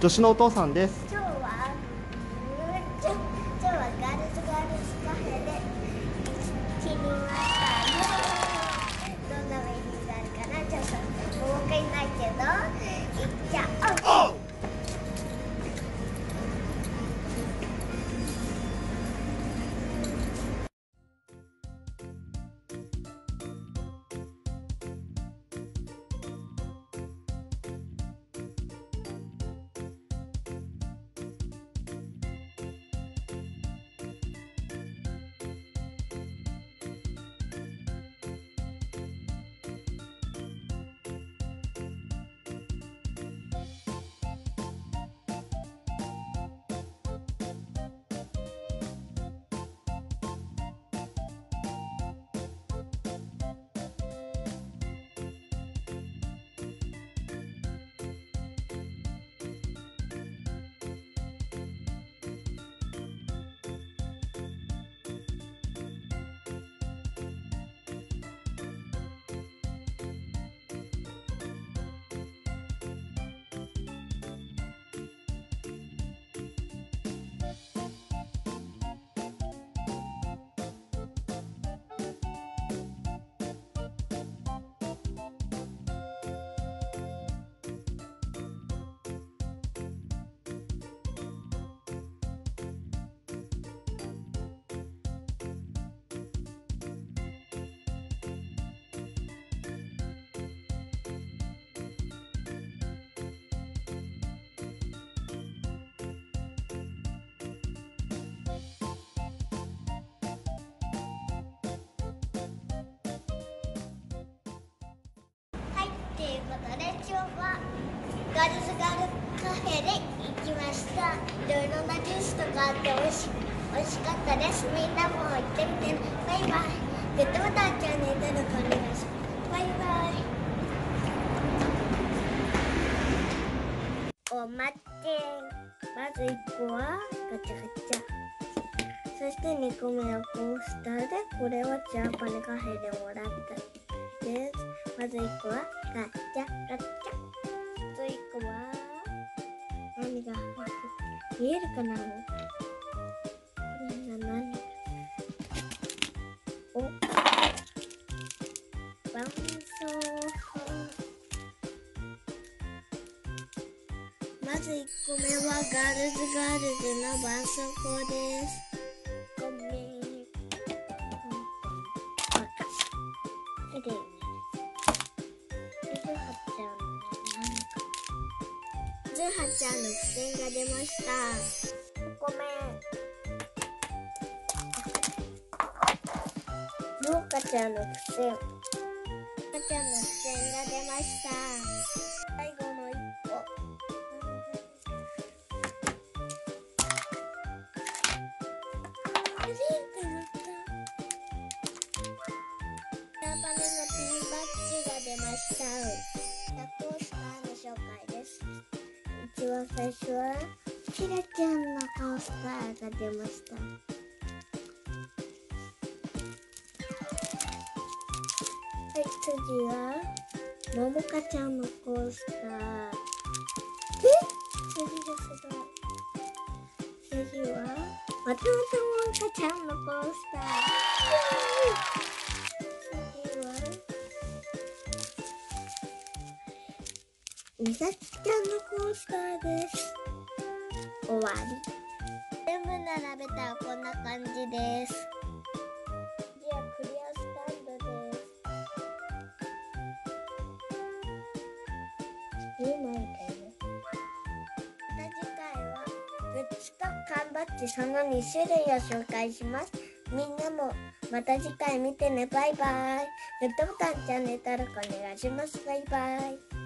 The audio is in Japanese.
助手のお父さんです。ガールズガールカフェで行きました。いろいろなジュースとかあって美味し美味しかったです。みんなも行ってみてね。バイバイ。グッドボタンチャンネル登録お願いします。バイバイ。お待って。まず1個はガチャガチャ。そして2個目はコースターでこれはジャパネカフェでもらったです。まず1個はガチャガチャ。は何が入ってる見えるかな？これが何？お。絆創まず1個目はガールズガールズの絆創膏です。ごめん。ずはちゃんのが出ました。ごめん。のうかちゃんの付箋のうかちゃんのが出ました一番最初は、キラちゃんのコースターが出ました。はい、次は、ももかちゃんのコースター。え次ですが、次は、またまたももかちゃんのコースター。みさきちゃんのコースターです。終わり。全部並べたらこんな感じです。じゃあ、クリアスタンドです。見えないかよ。また次回は、グッズと缶バッジその2種類を紹介します。みんなもまた次回見てね。バイバイ。グッドボタン、チャンネル登録お願いします。バイバイ。